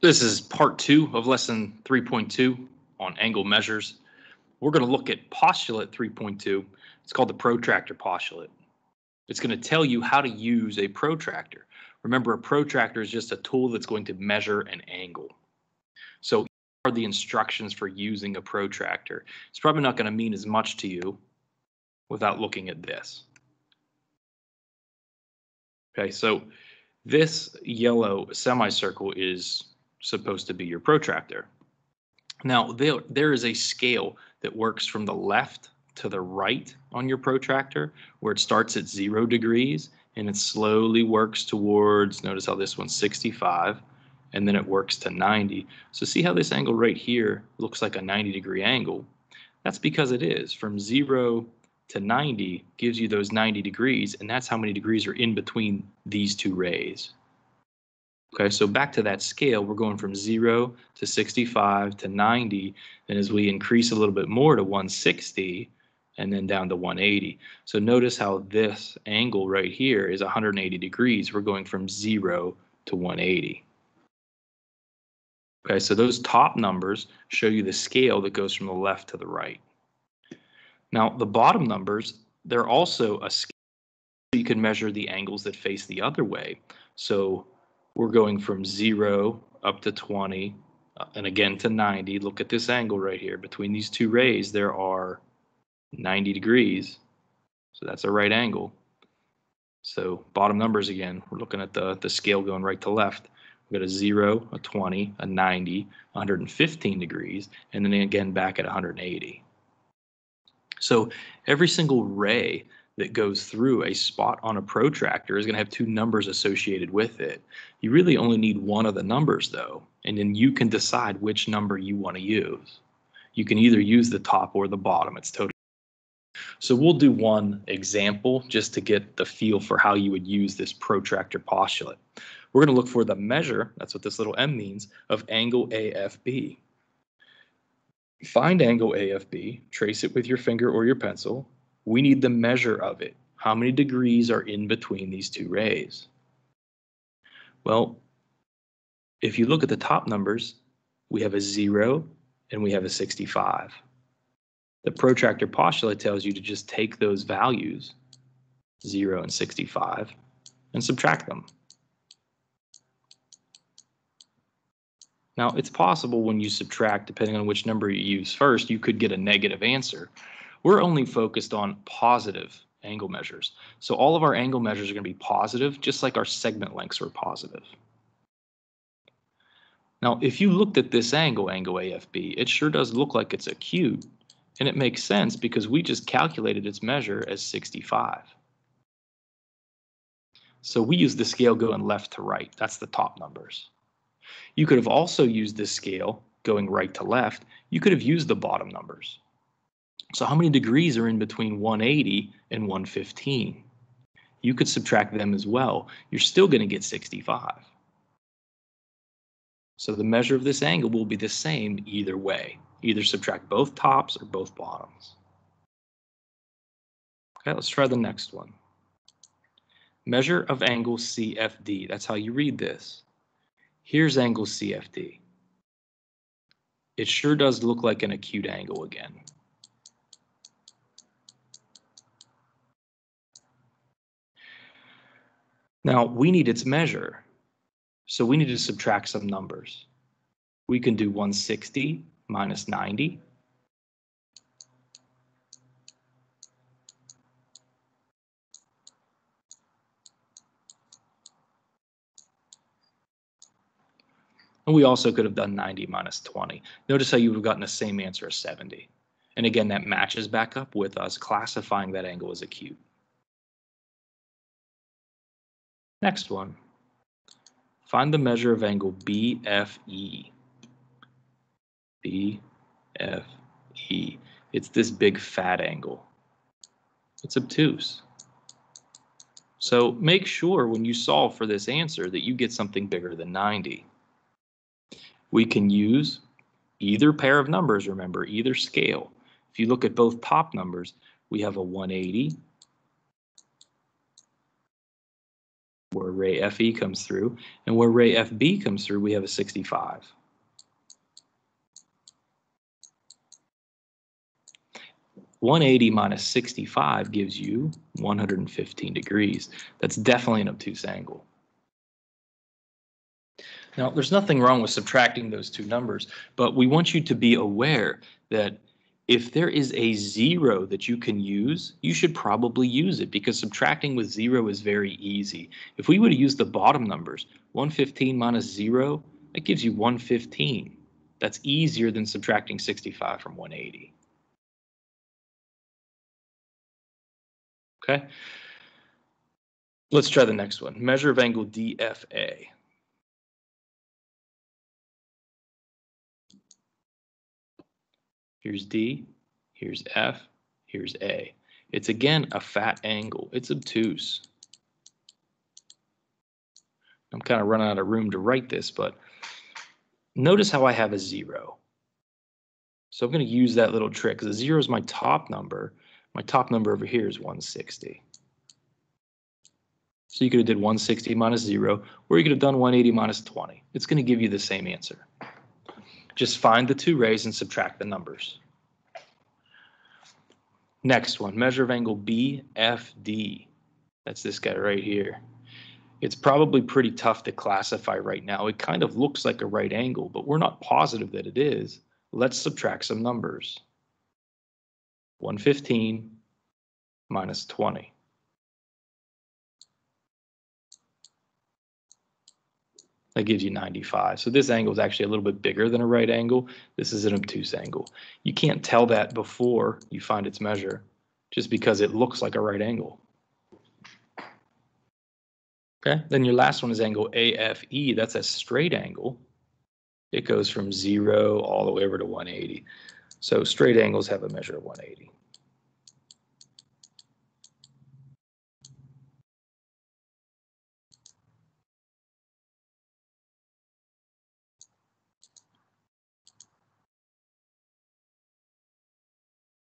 This is part two of lesson 3.2 on angle measures. We're going to look at postulate 3.2. It's called the protractor postulate. It's going to tell you how to use a protractor. Remember, a protractor is just a tool that's going to measure an angle. So here are the instructions for using a protractor. It's probably not going to mean as much to you without looking at this. Okay, so this yellow semicircle is supposed to be your protractor. Now, there, there is a scale that works from the left to the right on your protractor, where it starts at zero degrees and it slowly works towards, notice how this one's 65, and then it works to 90. So see how this angle right here looks like a 90 degree angle? That's because it is. From zero to 90 gives you those 90 degrees, and that's how many degrees are in between these two rays. Okay, so back to that scale, we're going from 0 to 65 to 90. And as we increase a little bit more to 160 and then down to 180. So notice how this angle right here is 180 degrees. We're going from 0 to 180. Okay, so those top numbers show you the scale that goes from the left to the right. Now, the bottom numbers, they're also a scale. So you can measure the angles that face the other way. So we're going from zero up to 20 uh, and again to 90. Look at this angle right here. Between these two rays, there are 90 degrees. So that's a right angle. So bottom numbers again, we're looking at the, the scale going right to left. We've got a 0, a 20, a 90, 115 degrees, and then again back at 180. So every single ray that goes through a spot on a protractor is going to have two numbers associated with it. You really only need one of the numbers though, and then you can decide which number you want to use. You can either use the top or the bottom. It's totally so we'll do one example just to get the feel for how you would use this protractor postulate. We're going to look for the measure, that's what this little m means, of angle AFB. Find angle AFB, trace it with your finger or your pencil, we need the measure of it. How many degrees are in between these two rays? Well, if you look at the top numbers, we have a 0 and we have a 65. The protractor postulate tells you to just take those values, 0 and 65, and subtract them. Now, it's possible when you subtract, depending on which number you use first, you could get a negative answer. We're only focused on positive angle measures. So all of our angle measures are going to be positive, just like our segment lengths are positive. Now, if you looked at this angle, angle AFB, it sure does look like it's acute, and it makes sense because we just calculated its measure as 65. So we use the scale going left to right. That's the top numbers. You could have also used this scale going right to left. You could have used the bottom numbers. So how many degrees are in between 180 and 115? You could subtract them as well. You're still going to get 65. So the measure of this angle will be the same either way. Either subtract both tops or both bottoms. Okay, let's try the next one. Measure of angle CFD. That's how you read this. Here's angle CFD. It sure does look like an acute angle again. Now we need its measure. So we need to subtract some numbers. We can do 160 minus 90. And we also could have done 90 minus 20. Notice how you have gotten the same answer as 70. And again, that matches back up with us classifying that angle as acute. Next one. Find the measure of angle BFE. BFE. It's this big fat angle. It's obtuse. So make sure when you solve for this answer that you get something bigger than 90. We can use either pair of numbers, remember, either scale. If you look at both top numbers, we have a 180 where ray FE comes through, and where ray FB comes through, we have a 65. One eighty minus sixty-five gives you one hundred and fifteen degrees. That's definitely an obtuse angle. Now, there's nothing wrong with subtracting those two numbers, but we want you to be aware that if there is a zero that you can use, you should probably use it because subtracting with zero is very easy. If we would have used the bottom numbers, 115 minus zero, that gives you 115. That's easier than subtracting 65 from 180. Okay. Let's try the next one. Measure of angle DFA. Here's D, here's F, here's A. It's again a fat angle. It's obtuse. I'm kind of running out of room to write this, but notice how I have a zero. So I'm going to use that little trick because a zero is my top number. My top number over here is 160. So you could have did 160 minus zero, or you could have done 180 minus 20. It's going to give you the same answer. Just find the two rays and subtract the numbers. Next one, measure of angle BFD. That's this guy right here. It's probably pretty tough to classify right now. It kind of looks like a right angle, but we're not positive that it is. Let's subtract some numbers. 115 minus 20. That gives you 95. So this angle is actually a little bit bigger than a right angle. This is an obtuse angle. You can't tell that before you find its measure, just because it looks like a right angle. Okay, then your last one is angle AFE. That's a straight angle. It goes from zero all the way over to 180. So straight angles have a measure of 180.